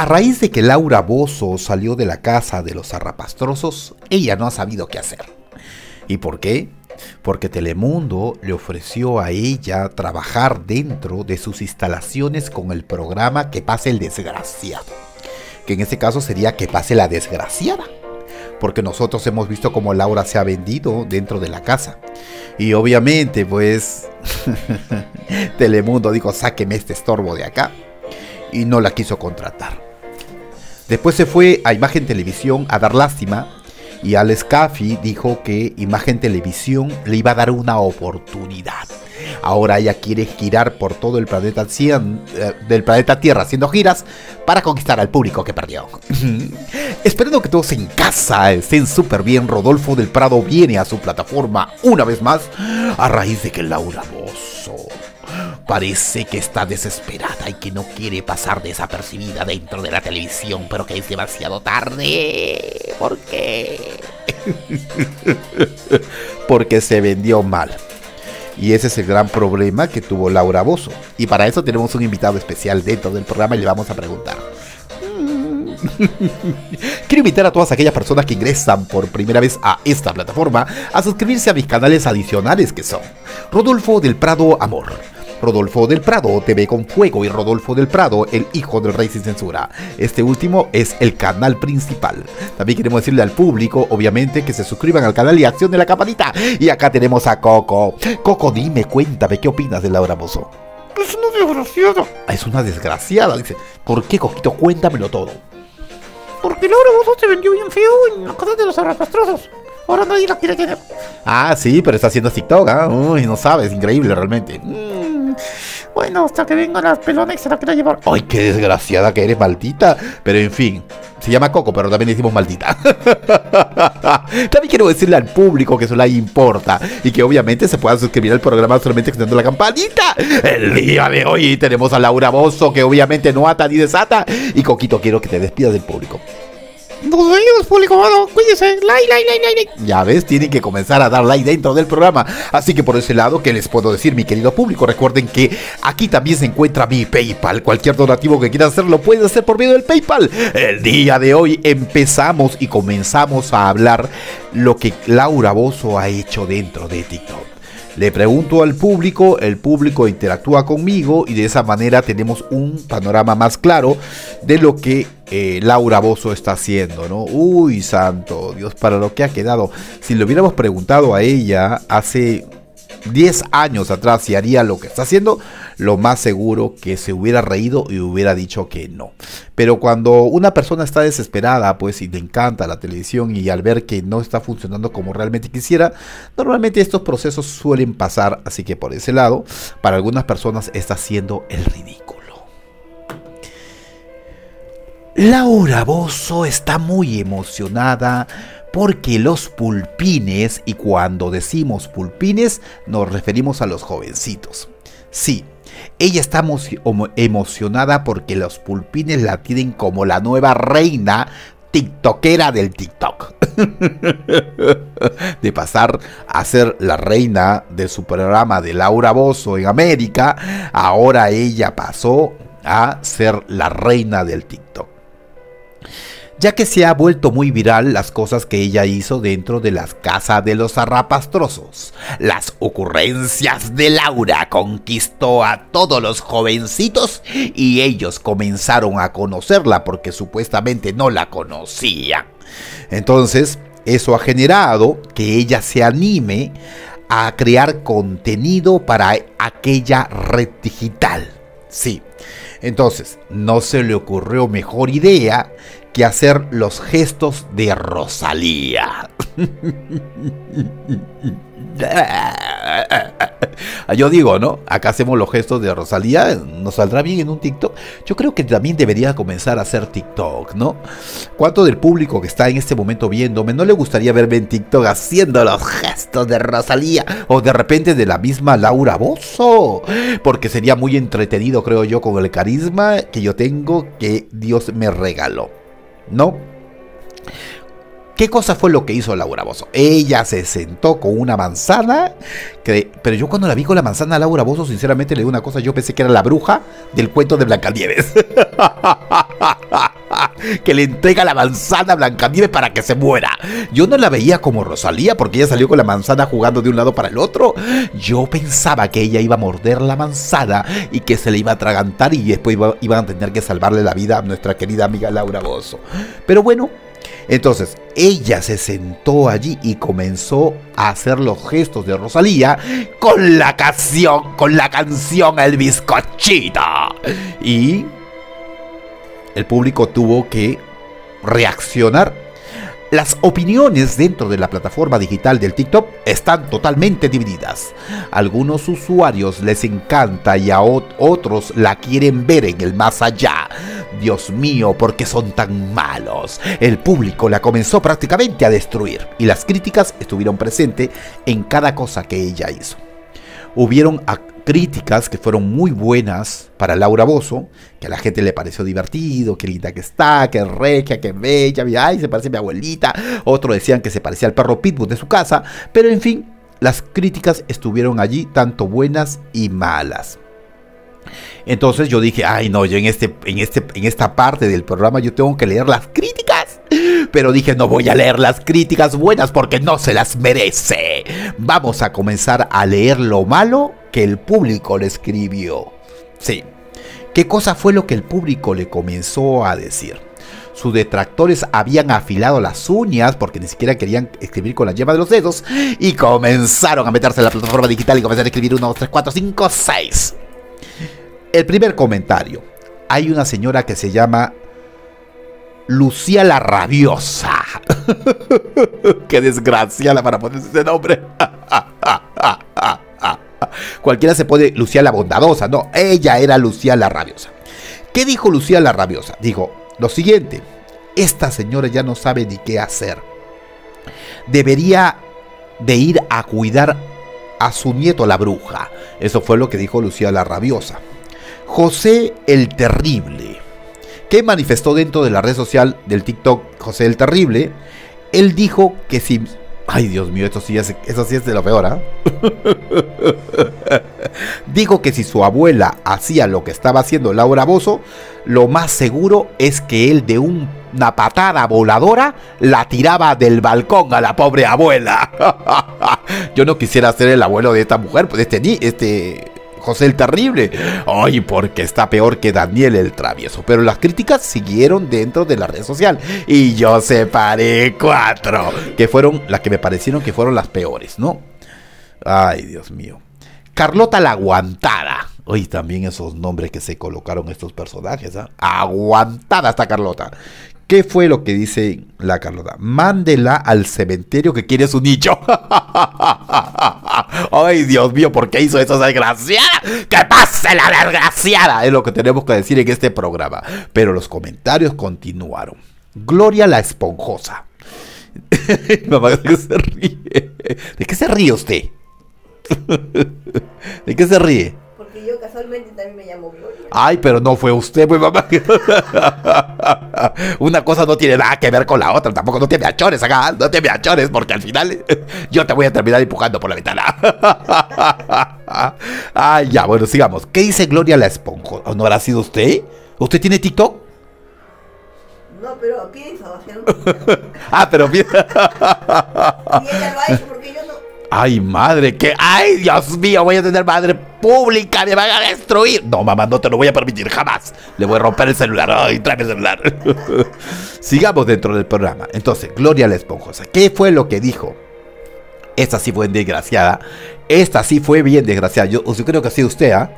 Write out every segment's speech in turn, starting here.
A raíz de que Laura Bozo salió de la casa de los zarrapastrosos, ella no ha sabido qué hacer. ¿Y por qué? Porque Telemundo le ofreció a ella trabajar dentro de sus instalaciones con el programa Que pase el desgraciado. Que en este caso sería Que pase la desgraciada. Porque nosotros hemos visto cómo Laura se ha vendido dentro de la casa. Y obviamente, pues, Telemundo dijo, sáqueme este estorbo de acá. Y no la quiso contratar. Después se fue a Imagen Televisión a dar lástima y Alex Caffey dijo que Imagen Televisión le iba a dar una oportunidad. Ahora ella quiere girar por todo el planeta, eh, del planeta Tierra haciendo giras para conquistar al público que perdió. Esperando que todos en casa estén súper bien, Rodolfo del Prado viene a su plataforma una vez más a raíz de que Laura Parece que está desesperada y que no quiere pasar desapercibida dentro de la televisión, pero que es demasiado tarde. ¿Por qué? Porque se vendió mal. Y ese es el gran problema que tuvo Laura Bozo. Y para eso tenemos un invitado especial dentro del programa y le vamos a preguntar. Quiero invitar a todas aquellas personas que ingresan por primera vez a esta plataforma a suscribirse a mis canales adicionales que son Rodolfo del Prado Amor Rodolfo del Prado, TV con Fuego y Rodolfo del Prado, el hijo del rey sin censura. Este último es el canal principal. También queremos decirle al público, obviamente, que se suscriban al canal y acción de la campanita. Y acá tenemos a Coco. Coco, dime, cuéntame, ¿qué opinas de Laura Bozo? Es una desgraciada. Ah, es una desgraciada, dice. ¿Por qué, Coquito? Cuéntamelo todo. Porque Laura Bozo se vendió bien feo en la casa de los arrapastrosos. Ahora nadie la quiere tener. Ah, sí, pero está haciendo TikTok, ¿ah? Uy, no sabes, increíble realmente. Mm, bueno, hasta que vengan las pelonas y se la quiera llevar. Ay, qué desgraciada que eres, maldita. Pero en fin, se llama Coco, pero también decimos maldita. también quiero decirle al público que eso le importa y que obviamente se puedan suscribir al programa solamente accionando la campanita. El día de hoy tenemos a Laura Bozo, que obviamente no ata ni desata. Y Coquito, quiero que te despidas del público. Nos vemos, público, bueno, cuídense. Like, like, like, like. Ya ves, tienen que comenzar a dar like dentro del programa. Así que por ese lado, ¿qué les puedo decir, mi querido público? Recuerden que aquí también se encuentra mi PayPal. Cualquier donativo que quieran hacer lo pueden hacer por medio del PayPal. El día de hoy empezamos y comenzamos a hablar lo que Laura Bozo ha hecho dentro de TikTok. Le pregunto al público, el público interactúa conmigo y de esa manera tenemos un panorama más claro de lo que eh, Laura Bozo está haciendo, ¿no? Uy, santo Dios, para lo que ha quedado. Si le hubiéramos preguntado a ella hace 10 años atrás si haría lo que está haciendo, lo más seguro que se hubiera reído y hubiera dicho que no. Pero cuando una persona está desesperada, pues y le encanta la televisión y al ver que no está funcionando como realmente quisiera, normalmente estos procesos suelen pasar, así que por ese lado, para algunas personas está haciendo el ridículo. Laura Bozo está muy emocionada porque los pulpines, y cuando decimos pulpines nos referimos a los jovencitos. Sí, ella está emocionada porque los pulpines la tienen como la nueva reina tiktokera del TikTok. de pasar a ser la reina de su programa de Laura Bozo en América, ahora ella pasó a ser la reina del TikTok ya que se ha vuelto muy viral las cosas que ella hizo dentro de las casas de los arrapastrosos. Las ocurrencias de Laura conquistó a todos los jovencitos y ellos comenzaron a conocerla porque supuestamente no la conocían. Entonces, eso ha generado que ella se anime a crear contenido para aquella red digital. Sí. Entonces, no se le ocurrió mejor idea que hacer los gestos de Rosalía. Yo digo, ¿no? Acá hacemos los gestos de Rosalía, nos saldrá bien en un TikTok. Yo creo que también debería comenzar a hacer TikTok, ¿no? ¿Cuánto del público que está en este momento viéndome no le gustaría verme en TikTok haciendo los gestos de Rosalía o de repente de la misma Laura Bozo? Porque sería muy entretenido, creo yo, con el carisma que yo tengo que Dios me regaló. ¿no? ¿Qué cosa fue lo que hizo Laura Bozo? Ella se sentó con una manzana, pero yo cuando la vi con la manzana a Laura Bozo, sinceramente le digo una cosa, yo pensé que era la bruja del cuento de Blancanieves. que le entrega la manzana a Blancanieves para que se muera. Yo no la veía como Rosalía porque ella salió con la manzana jugando de un lado para el otro. Yo pensaba que ella iba a morder la manzana y que se le iba a atragantar y después iban a tener que salvarle la vida a nuestra querida amiga Laura Bozo. Pero bueno, entonces, ella se sentó allí y comenzó a hacer los gestos de Rosalía con la canción, con la canción El bizcochito. Y el público tuvo que reaccionar. Las opiniones dentro de la plataforma digital del TikTok están totalmente divididas. algunos usuarios les encanta y a otros la quieren ver en el más allá. Dios mío, ¿por qué son tan malos? El público la comenzó prácticamente a destruir y las críticas estuvieron presentes en cada cosa que ella hizo. Hubieron críticas que fueron muy buenas para Laura Bozo, que a la gente le pareció divertido, que linda que está, que regia, que bella, ay, se parece a mi abuelita. Otros decían que se parecía al perro pitbull de su casa, pero en fin, las críticas estuvieron allí, tanto buenas y malas. Entonces yo dije, ay no, yo en, este, en, este, en esta parte del programa yo tengo que leer las críticas. Pero dije, no voy a leer las críticas buenas porque no se las merece. Vamos a comenzar a leer lo malo que el público le escribió. Sí. ¿Qué cosa fue lo que el público le comenzó a decir? Sus detractores habían afilado las uñas porque ni siquiera querían escribir con la yema de los dedos y comenzaron a meterse en la plataforma digital y comenzaron a escribir 1, 2, 3, 4, 5, 6. El primer comentario. Hay una señora que se llama Lucía la Rabiosa. Qué desgraciada para ponerse ese nombre. Cualquiera se puede Lucía la Bondadosa. No, ella era Lucía la Rabiosa. ¿Qué dijo Lucía la Rabiosa? Dijo lo siguiente. Esta señora ya no sabe ni qué hacer. Debería de ir a cuidar a su nieto la bruja. Eso fue lo que dijo Lucía la Rabiosa. José el Terrible, que manifestó dentro de la red social del TikTok José el Terrible, él dijo que si... Ay, Dios mío, esto sí es, eso sí es de lo peor, ¿ah? dijo que si su abuela hacía lo que estaba haciendo Laura Bozo, lo más seguro es que él de una patada voladora la tiraba del balcón a la pobre abuela. Yo no quisiera ser el abuelo de esta mujer, pues este, este José el Terrible. Ay, porque está peor que Daniel el Travieso. Pero las críticas siguieron dentro de la red social. Y yo separé cuatro. Que fueron las que me parecieron que fueron las peores, ¿no? Ay, Dios mío. Carlota la Aguantada. Hoy también esos nombres que se colocaron estos personajes. ¿ah? Aguantada está Carlota. ¿Qué fue lo que dice la Carlota? Mándela al cementerio que quiere su nicho. Ay, Dios mío, ¿por qué hizo eso esa desgraciada? ¡Que pase la desgraciada! Es lo que tenemos que decir en este programa. Pero los comentarios continuaron. Gloria la esponjosa. Mamá, ¿de qué se ríe? ¿De qué se ríe usted? ¿De qué se ríe? Yo casualmente también me llamo Gloria. Ay, pero no fue usted, pues mamá. Una cosa no tiene nada que ver con la otra. Tampoco no tiene achores acá. No tiene achores porque al final yo te voy a terminar empujando por la ventana. Ay, ya, bueno, sigamos. ¿Qué dice Gloria la esponja? ¿No habrá sido usted? ¿Usted tiene TikTok? No, pero pienso hacer ah, pero piensa. y ella lo ha hecho porque yo no. Ay, madre, que. Ay, Dios mío, voy a tener madre pública, me van a destruir. No, mamá, no te lo voy a permitir jamás. Le voy a romper el celular. Ay, tráeme el celular. Sigamos dentro del programa. Entonces, Gloria la Esponjosa. ¿Qué fue lo que dijo? Esta sí fue desgraciada. Esta sí fue bien desgraciada. Yo, yo creo que ha sido usted, ¿ah?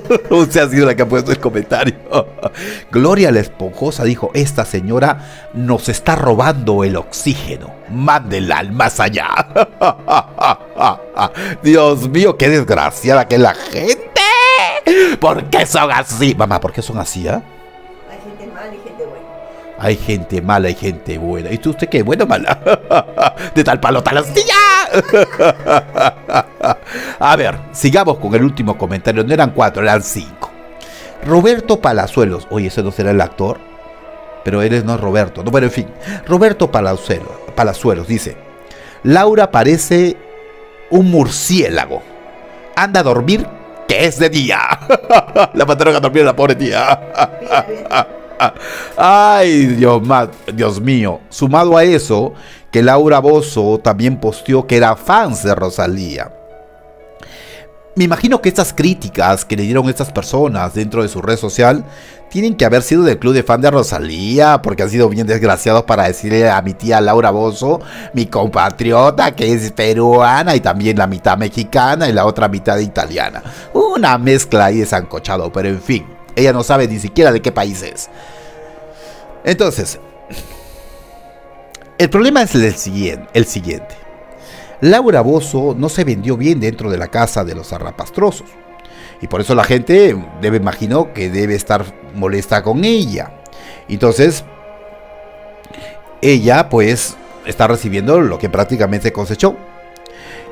Usted ha sido la que ha puesto el comentario. Gloria la esponjosa dijo, esta señora nos está robando el oxígeno. Mándenla al más allá. Dios mío, qué desgraciada que es la gente. ¿Por qué son así? Mamá, ¿por qué son así? Ah? Hay gente mala y gente buena. Hay gente mala y gente buena. ¿Y tú usted qué? ¿Bueno o mala? De tal palo tal astilla. A ver, sigamos con el último comentario. No eran cuatro, eran cinco. Roberto Palazuelos. Oye, ese no será el actor. Pero él no es Roberto. No, bueno, en fin. Roberto Palazuelos, Palazuelos dice: Laura parece un murciélago. Anda a dormir que es de día. la mataron a dormir a la pobre tía. Ay, Dios, Dios mío. Sumado a eso, que Laura Bozo también posteó que era fans de Rosalía. Me imagino que estas críticas que le dieron estas personas dentro de su red social tienen que haber sido del club de fan de Rosalía, porque han sido bien desgraciados para decirle a mi tía Laura Bozo, mi compatriota, que es peruana y también la mitad mexicana y la otra mitad italiana. Una mezcla ahí de sancochado, pero en fin, ella no sabe ni siquiera de qué país es. Entonces, el problema es el siguiente. El siguiente. Laura Bozo no se vendió bien dentro de la casa de los zarrapastrosos. Y por eso la gente debe, imagino, que debe estar molesta con ella. Entonces, ella pues está recibiendo lo que prácticamente cosechó.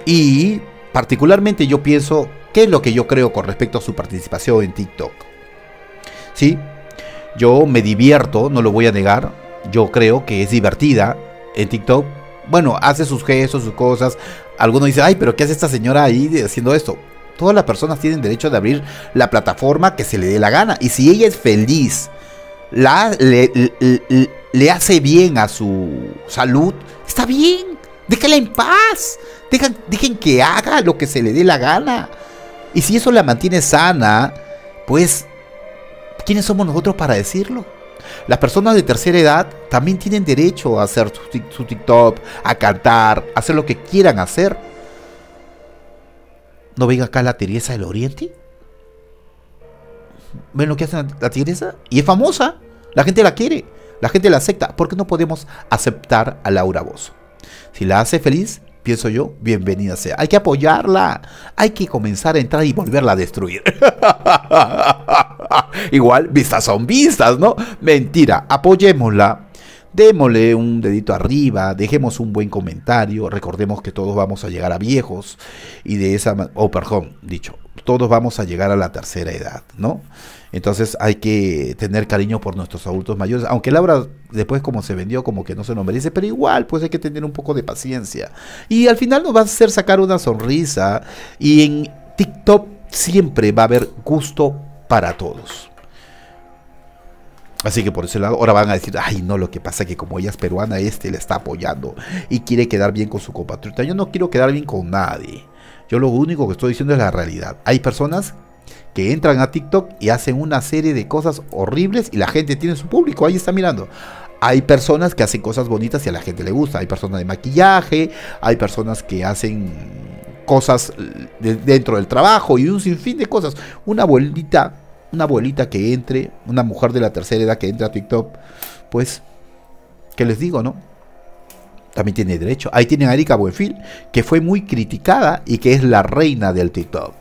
Y particularmente yo pienso, ¿qué es lo que yo creo con respecto a su participación en TikTok? Sí, yo me divierto, no lo voy a negar. Yo creo que es divertida en TikTok. Bueno, hace sus gestos, sus cosas. Algunos dicen, ay, pero ¿qué hace esta señora ahí haciendo esto? Todas las personas tienen derecho de abrir la plataforma que se le dé la gana. Y si ella es feliz, la, le, hace bien a su salud, está bien. Déjala en paz. Dejen que haga lo que se le dé la gana. Y si eso la mantiene sana, pues, ¿quiénes somos nosotros para decirlo? Las personas de tercera edad también tienen derecho a hacer su, TikTok, a cantar, a hacer lo que quieran hacer. ¿No ven acá la Teresa del Oriente? ¿Ven lo que hace la, tigresa? Y es famosa. La gente la quiere. La gente la acepta. ¿Por qué no podemos aceptar a Laura Bozo? Si la hace feliz, pienso yo, bienvenida sea. Hay que apoyarla. Hay que comenzar a entrar y volverla a destruir. Igual, vistas son vistas, ¿no? Mentira, apoyémosla. Démosle un dedito arriba, dejemos un buen comentario, recordemos que todos vamos a llegar a viejos y de esa, ma- oh perdón, dicho, todos vamos a llegar a la tercera edad, ¿no? Entonces hay que tener cariño por nuestros adultos mayores, aunque Laura después como se vendió como que no se lo merece, pero igual pues hay que tener un poco de paciencia. Y al final nos va a hacer sacar una sonrisa y en TikTok siempre va a haber gusto para todos. Así que por ese lado, ahora van a decir, ay no, lo que pasa es que como ella es peruana, este le está apoyando y quiere quedar bien con su compatriota. Yo no quiero quedar bien con nadie. Yo lo único que estoy diciendo es la realidad. Hay personas que entran a TikTok y hacen una serie de cosas horribles y la gente tiene su público, ahí está mirando. Hay personas que hacen cosas bonitas y a la gente le gusta. Hay personas de maquillaje, hay personas que hacen cosas de- dentro del trabajo y un sinfín de cosas. Una abuelita, una abuelita que entre, una mujer de la tercera edad que entre a TikTok, pues, ¿qué les digo, no? También tiene derecho. Ahí tienen a Erika Buenfil, que fue muy criticada y que es la reina del TikTok.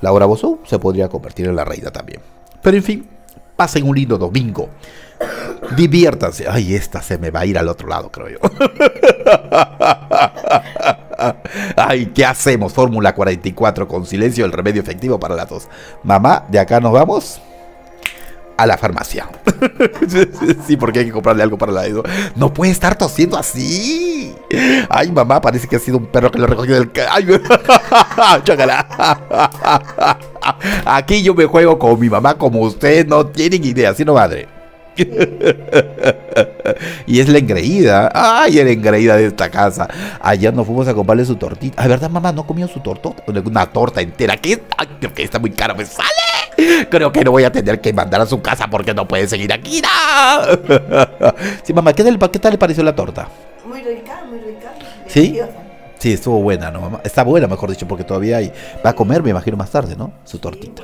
Laura Bozó se podría convertir en la reina también. Pero en fin, pasen un lindo domingo. Diviértanse. Ay, esta se me va a ir al otro lado, creo yo. Ay, ¿qué hacemos? Fórmula 44 con silencio, el remedio efectivo para la tos. Mamá, de acá nos vamos a la farmacia. sí, porque hay que comprarle algo para la dedo. No puede estar tosiendo así. Ay, mamá, parece que ha sido un perro que lo recogió del... Ay. Aquí yo me juego con mi mamá como ustedes no tienen idea, ¿sí no, madre? y es la engreída. Ay, era engreída de esta casa. Allá nos fuimos a comprarle su tortita. Ay, ¿verdad, mamá? ¿No comió su tortota? Una torta entera. ¿Qué? Ay, que está muy cara. ¿Me sale? Creo que no voy a tener que mandar a su casa porque no puede seguir aquí. ¡No! sí, mamá, ¿qué tal, ¿qué tal le pareció la torta? Muy rica, muy rica. ¿Sí? deliciosa. Sí, estuvo buena, ¿no, mamá? Está buena, mejor dicho, porque todavía hay... va a comer, me imagino, más tarde, ¿no? Su tortita.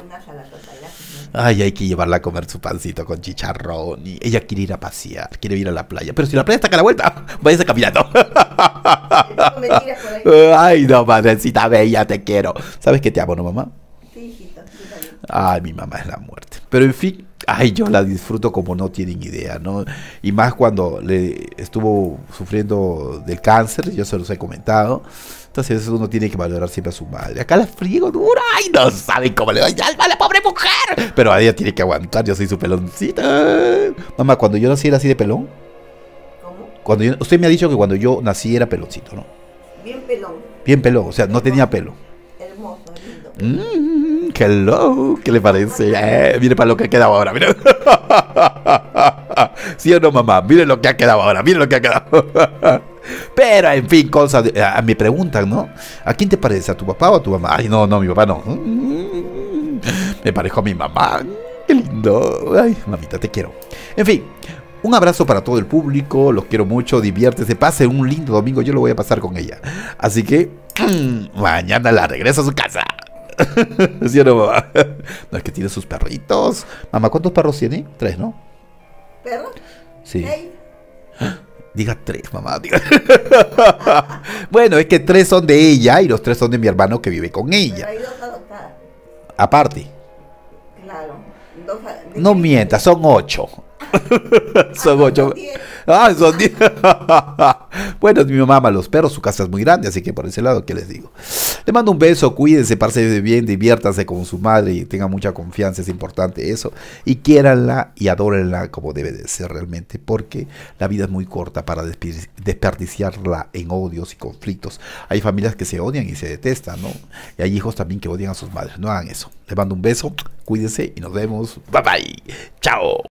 Ay, hay que llevarla a comer su pancito con chicharrón. Y ella quiere ir a pasear, quiere ir a la playa. Pero si la playa está acá a la vuelta, váyase caminando. Ay, no, madrecita bella, te quiero. ¿Sabes que te amo, no, mamá? Sí, hijito, sí, también. Ay, mi mamá es la muerte. Pero en fin, ay, yo la disfruto como no tienen idea, ¿no? Y más cuando le estuvo sufriendo del cáncer, yo se los he comentado. Entonces uno tiene que valorar siempre a su madre. Acá la friego dura, ay, no saben cómo le doy alma a la pobre mujer. Pero a ella tiene que aguantar, yo soy su peloncita. Mamá, cuando yo nací era así de pelón. ¿Cómo? Cuando yo- usted me ha dicho que cuando yo nací era peloncito, ¿no? Bien pelón, Bien pelón, o sea, no tenía pelo. hermoso, lindo. Mm, hello, ¿qué le parece? Eh, mire para lo que ha quedado ahora, mire. ¿Sí o no, mamá? Mire lo que ha quedado ahora, mire lo que ha quedado. Pero, en fin, cosas. me preguntan, ¿no? ¿A quién te parece? ¿A tu papá o a tu mamá? Ay, no, no, mi papá no. Me parejo a mi mamá. Qué lindo. Ay, mamita, te quiero. En fin. Un abrazo para todo el público, los quiero mucho, diviértese, pase un lindo domingo, yo lo voy a pasar con ella. Así que mañana la regreso a su casa. ¿Sí o no, mamá? No es que tiene sus perritos. Mamá, ¿cuántos perros tiene? Tres, ¿no? ¿Perro? Sí. Hey, Diga tres, mamá. diga. bueno, es que tres son de ella y los tres son de mi hermano que vive con pero ella. hay dos adoptadas. Aparte. Claro. Dos No mientas, son ocho. son Ah, ocho. diez. Ah, son diez. bueno, mi mamá ama los perros, su casa es muy grande, así que por ese lado, ¿qué les digo? Le mando un beso, cuídense, pársense bien, diviértanse con su madre y tengan mucha confianza, es importante eso. Y quiéranla y adórenla como debe de ser realmente, porque la vida es muy corta para desperdiciarla en odios y conflictos. Hay familias que se odian y se detestan, ¿no? Y hay hijos también que odian a sus madres, no hagan eso. Les mando un beso, cuídense y nos vemos. Bye bye. Chao.